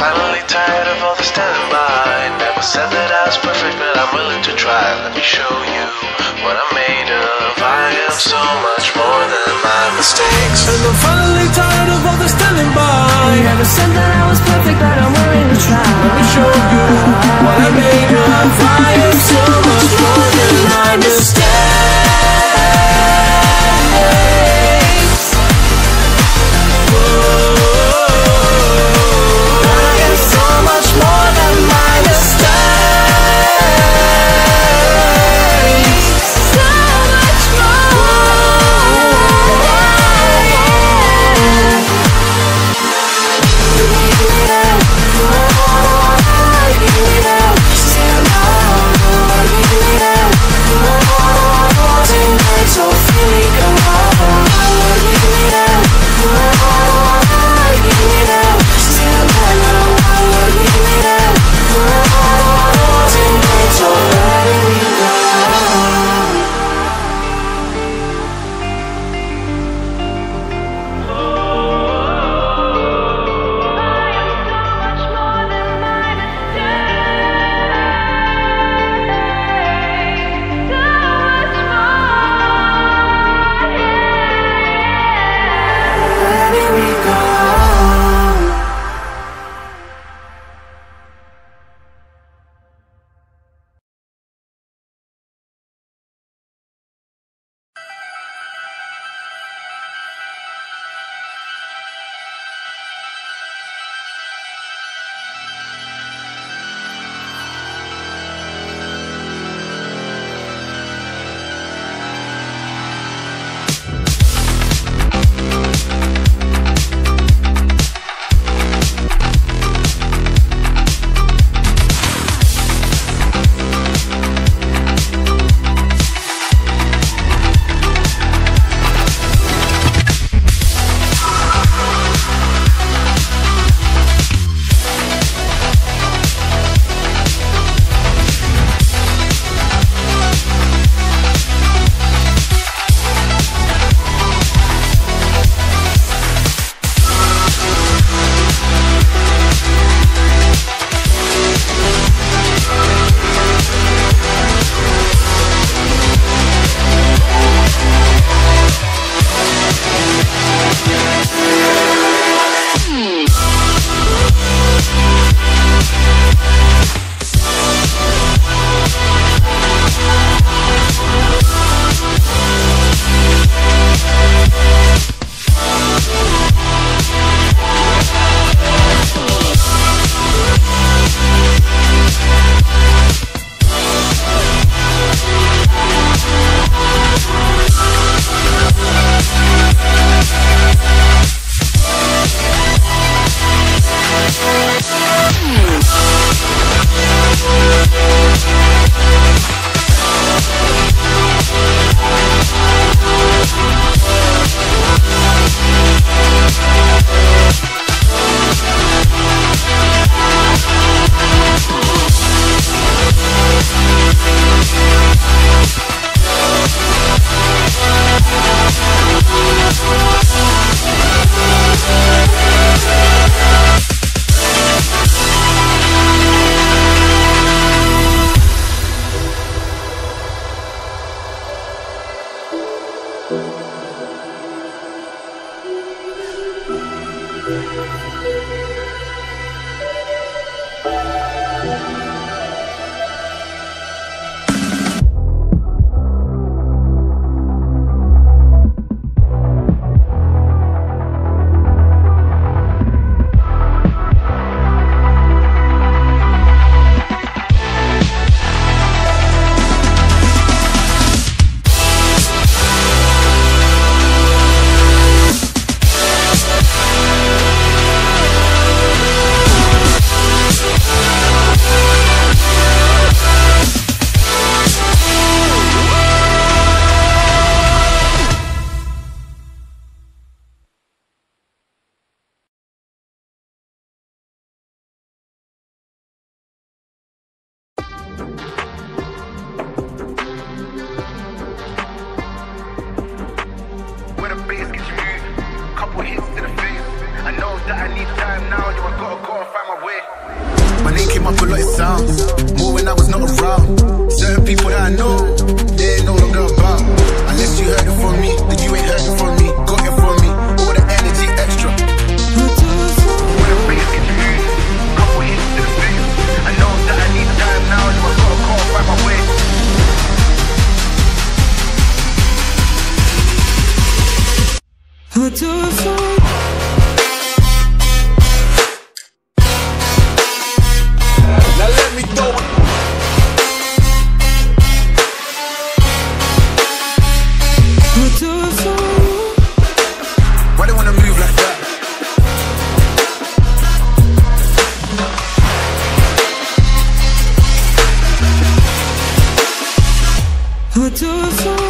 finally tired of all the standing by. Never said that I was perfect, but I'm willing to try. Let me show you what I'm made of. I am so much more than my mistakes. And I'm finally tired of all the standing by. Never said that I was perfect, but I'm willing to try. Let me show you what I'm made of. I am so much more than my mistakes. link him up a lot, it sounds More when I was not around. Certain people that I know, they ain't no longer about. Unless you heard it from me, then you ain't heard it from me. Why